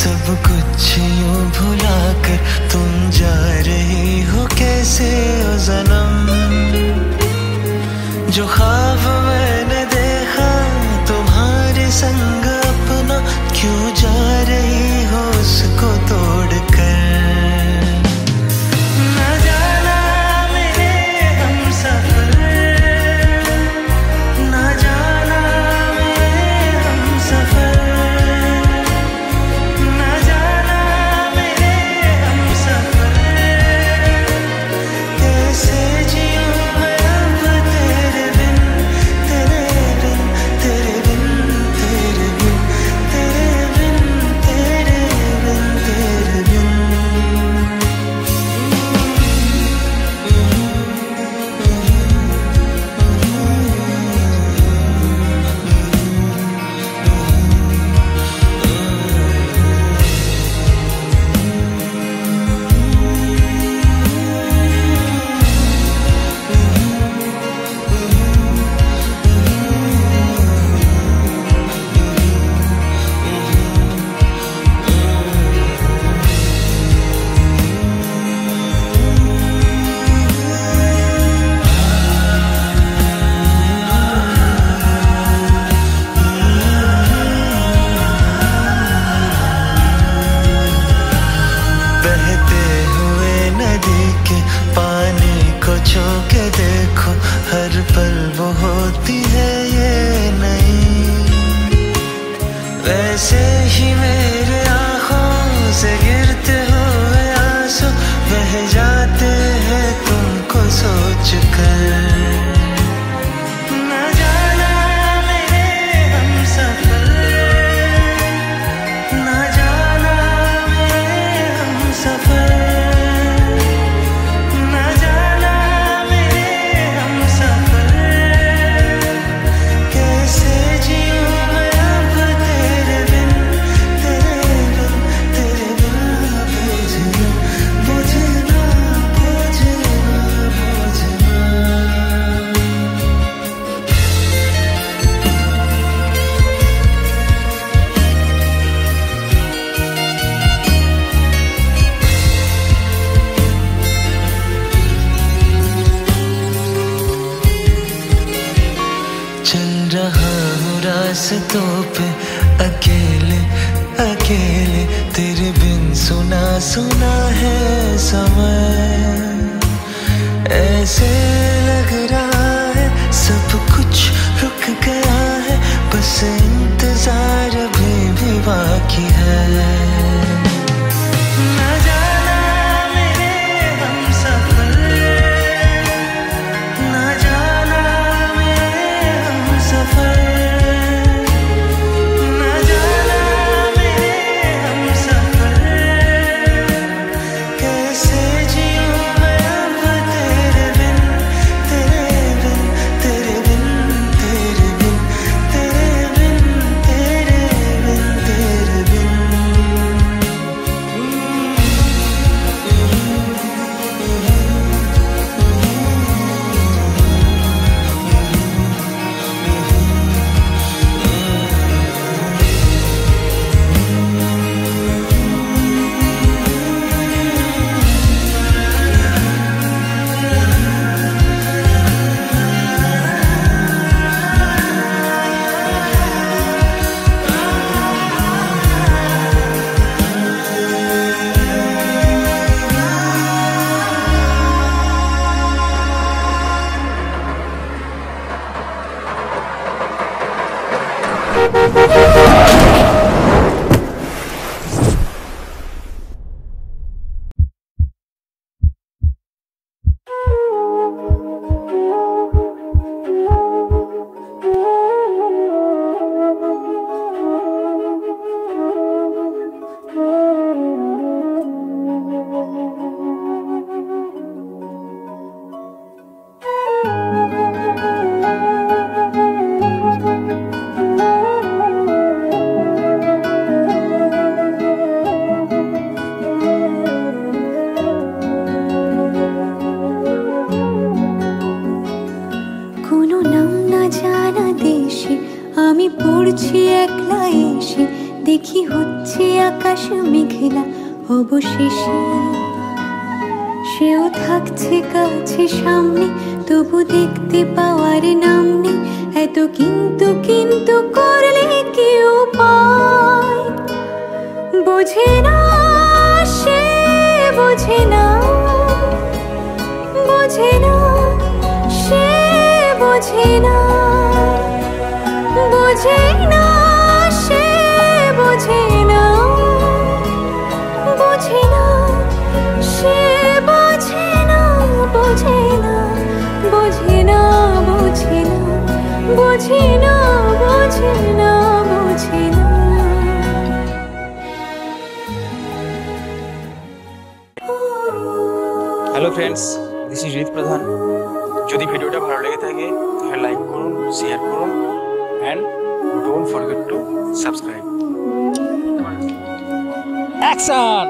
सब कुछ यूँ भुला कर तुम जा रही हो कैसे ओ जन्म? जो खाब रास्तों पे अकेले अकेले, तेरे बिन सुना सुना है समय। ऐसे लग रहा है, सब कुछ रुक गया है, बस इन আমি পড়ছি একলা এসে, দেখি হচ্ছে আকাশ মেঘলা, অবশেষে সেও থাকছে কাছে সামনে, তবু দেখতে পাওয়ার নামনি এত কিন্তু কিন্তু করলে কেউ পায় বোঝে না সে, বোঝে না বোঝে না সে, বোঝে না। বোঝে না বোঝে না বোঝে না বোঝে না hello friends this is Rit Pradhan যদি ভিডিওটা ভালো লেগে থাকে তাহলে লাইক করুন শেয়ার করুন and don't forget to subscribe action